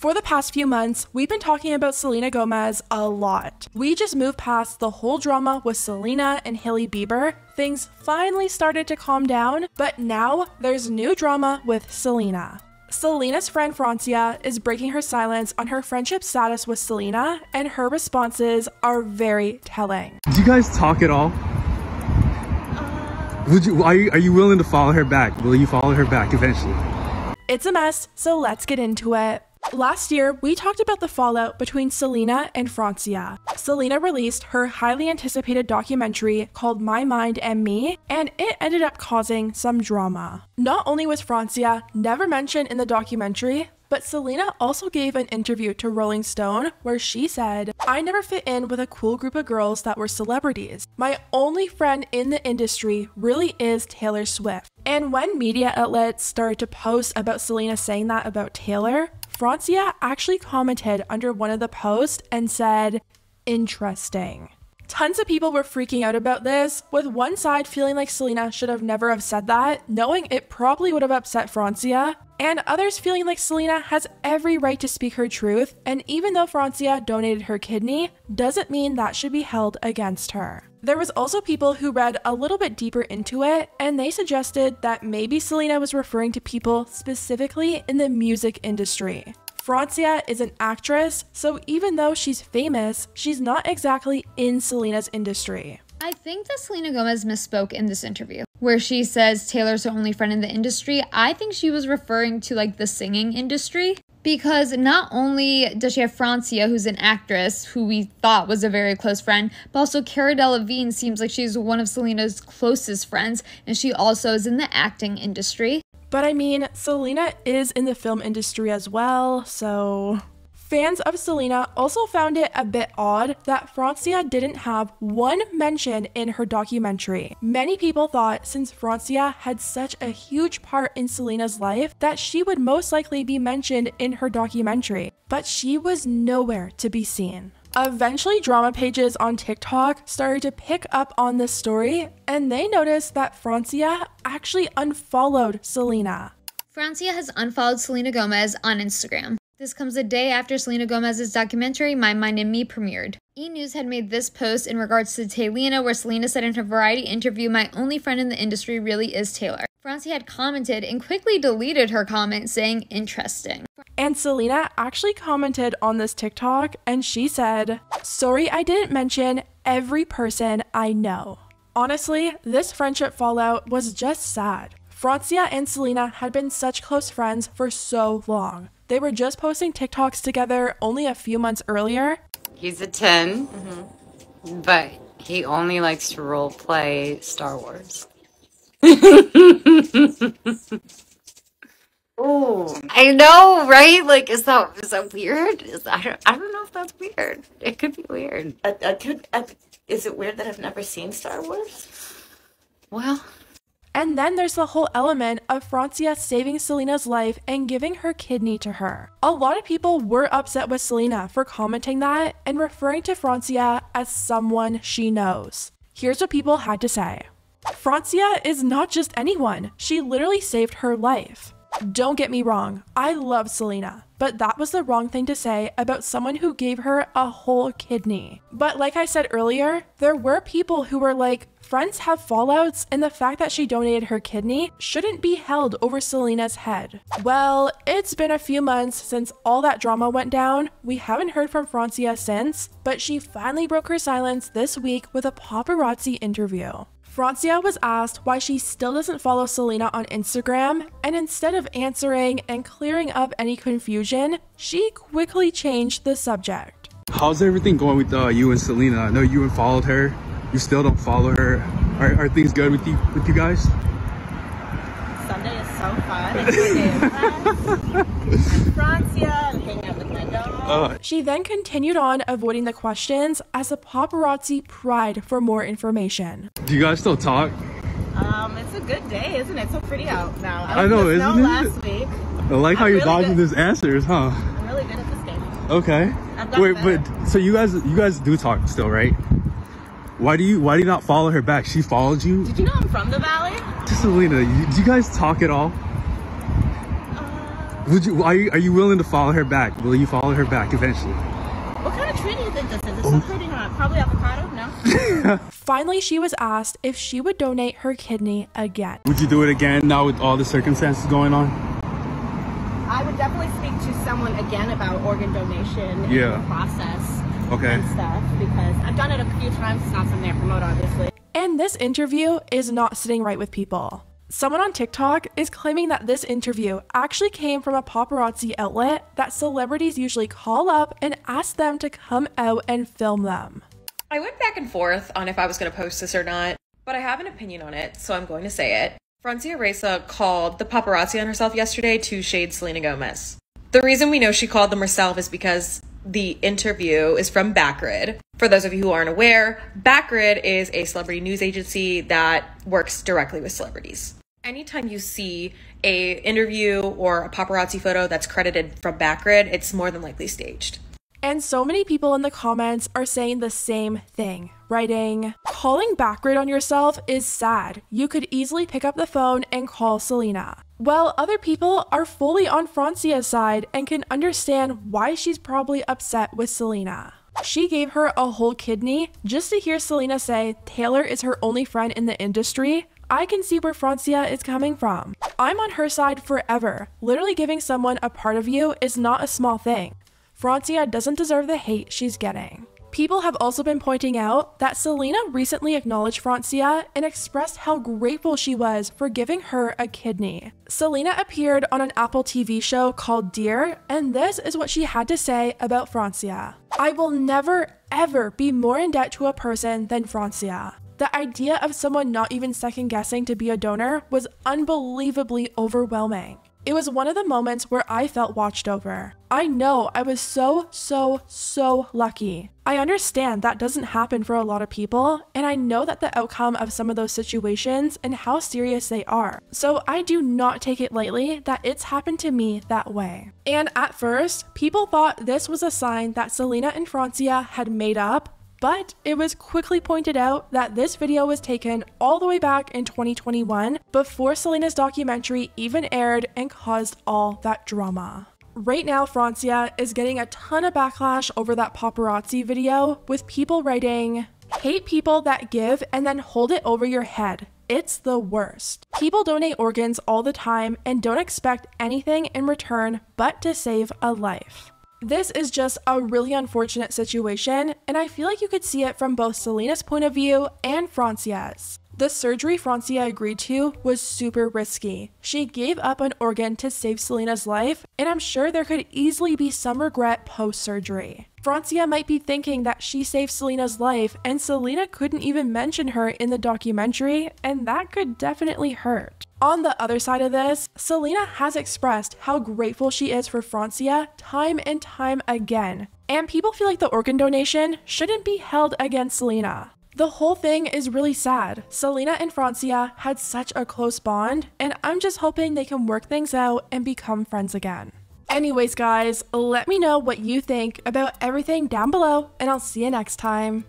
For the past few months, we've been talking about Selena Gomez a lot. We just moved past the whole drama with Selena and Hailey Bieber. Things finally started to calm down, but now there's new drama with Selena. Selena's friend Francia is breaking her silence on her friendship status with Selena, and her responses are very telling. Do you guys talk at all? Uh, Would you are, you? are you willing to follow her back? Will you follow her back eventually? It's a mess, so let's get into it. Last year, we talked about the fallout between Selena and Francia. Selena released her highly anticipated documentary called My Mind and Me, and it ended up causing some drama. Not only was Francia never mentioned in the documentary, but Selena also gave an interview to Rolling Stone where she said, I never fit in with a cool group of girls that were celebrities. My only friend in the industry really is Taylor Swift. And when media outlets started to post about Selena saying that about Taylor, Francia actually commented under one of the posts and said, interesting. Tons of people were freaking out about this, with one side feeling like Selena should have never have said that, knowing it probably would have upset Francia, and others feeling like Selena has every right to speak her truth, and even though Francia donated her kidney, doesn't mean that should be held against her. There was also people who read a little bit deeper into it, and they suggested that maybe Selena was referring to people specifically in the music industry. Francia is an actress, so even though she's famous, she's not exactly in Selena's industry. I think that Selena Gomez misspoke in this interview where she says Taylor's her only friend in the industry. I think she was referring to like the singing industry because not only does she have Francia, who's an actress who we thought was a very close friend, but also Cara Delevingne seems like she's one of Selena's closest friends, and she also is in the acting industry. But I mean, Selena is in the film industry as well, so. Fans of Selena also found it a bit odd that Francia didn't have one mention in her documentary. Many people thought since Francia had such a huge part in Selena's life that she would most likely be mentioned in her documentary, but she was nowhere to be seen. Eventually, drama pages on TikTok started to pick up on this story, and they noticed that Francia actually unfollowed Selena. Francia has unfollowed Selena Gomez on Instagram. This comes a day after Selena Gomez's documentary My Mind and Me premiered. E! News had made this post in regards to Taylena, where Selena said in her Variety interview, My only friend in the industry really is Taylor. Francia had commented and quickly deleted her comment, saying, Interesting. And Selena actually commented on this TikTok and she said, Sorry I didn't mention every person I know. Honestly, this friendship fallout was just sad. Francia and Selena had been such close friends for so long. They were just posting TikToks together only a few months earlier. He's a 10, mm-hmm. but he only likes to role play Star Wars. oh, I know, right? Like, is that is that weird? Is that, I don't, I don't know if that's weird. It could be weird. I, I could. I, is it weird that I've never seen Star Wars? Well, and then there's the whole element of Francia saving Selena's life and giving her kidney to her. A lot of people were upset with Selena for commenting that and referring to Francia as someone she knows. Here's what people had to say. Francia is not just anyone, she literally saved her life. Don't get me wrong, I love Selena, but that was the wrong thing to say about someone who gave her a whole kidney. But like I said earlier, there were people who were like, friends have fallouts, and the fact that she donated her kidney shouldn't be held over Selena's head. Well, it's been a few months since all that drama went down. We haven't heard from Francia since, but she finally broke her silence this week with a paparazzi interview. Francia was asked why she still doesn't follow Selena on Instagram, and instead of answering and clearing up any confusion, she quickly changed the subject. How's everything going with uh, you and Selena? I know you unfollowed her you still don't follow her. Are, are things good with you with you guys? Sunday is so fun. I'm Francia. I'm hanging out with my dog. Uh, she then continued on avoiding the questions as the paparazzi pried for more information. Do you guys still talk? Um, it's a good day, isn't it? It's so pretty out now. I, I know, isn't it? Last week. I like how I'm you're really dodging these answers, huh? I'm really good at this game. Okay. Wait, but so you guys, you guys do talk still, right? Why do you why do you not follow her back? She followed you? Did you know I'm from the valley? Just Selena, you, do you guys talk at all? Would you? Are you, are you willing to follow her back? Will you follow her back eventually? What kind of tree do you think this is? Is this oh. fruiting on? Probably avocado? No. Finally, she was asked if she would donate her kidney again. Would you do it again now with all the circumstances going on? I would definitely speak to someone again about organ donation and Yeah. the process Okay. and stuff because I've done it a few times. It's not something I promote, obviously. And this interview is not sitting right with people. Someone on TikTok is claiming that this interview actually came from a paparazzi outlet that celebrities usually call up and ask them to come out and film them. I went back and forth on if I was going to post this or not, but I have an opinion on it, so I'm going to say it. Francia Raisa called the paparazzi on herself yesterday to shade Selena Gomez. The reason we know she called them herself is because the interview is from Backgrid. For those of you who aren't aware, Backgrid is a celebrity news agency that works directly with celebrities. Anytime you see a interview or a paparazzi photo that's credited from Backgrid, it's more than likely staged. And so many people in the comments are saying the same thing, writing, Calling Backgrid on yourself is sad. You could easily pick up the phone and call Selena. While other people are fully on Francia's side and can understand why she's probably upset with Selena. She gave her a whole kidney just to hear Selena say Taylor is her only friend in the industry. I can see where Francia is coming from. I'm on her side forever. Literally giving someone a part of you is not a small thing. Francia doesn't deserve the hate she's getting. People have also been pointing out that Selena recently acknowledged Francia and expressed how grateful she was for giving her a kidney. Selena appeared on an Apple TV show called Dear, and this is what she had to say about Francia. I will never, ever be more in debt to a person than Francia. The idea of someone not even second guessing to be a donor was unbelievably overwhelming. It was one of the moments where I felt watched over. I know I was so, so, so lucky. I understand that doesn't happen for a lot of people, and I know that the outcome of some of those situations and how serious they are. So I do not take it lightly that it's happened to me that way. And at first, people thought this was a sign that Selena and Francia had made up but it was quickly pointed out that this video was taken all the way back in 2021 before Selena's documentary even aired and caused all that drama. Right now, Francia is getting a ton of backlash over that paparazzi video, with people writing, Hate people that give and then hold it over your head. It's the worst. People donate organs all the time and don't expect anything in return but to save a life. This is just a really unfortunate situation, and I feel like you could see it from both Selena's point of view and Francia's. The surgery Francia agreed to was super risky. She gave up an organ to save Selena's life, and I'm sure there could easily be some regret post surgery. Francia might be thinking that she saved Selena's life, and Selena couldn't even mention her in the documentary, and that could definitely hurt. On the other side of this, Selena has expressed how grateful she is for Francia time and time again, and people feel like the organ donation shouldn't be held against Selena. The whole thing is really sad. Selena and Francia had such a close bond, and I'm just hoping they can work things out and become friends again. Anyways, guys, let me know what you think about everything down below, and I'll see you next time.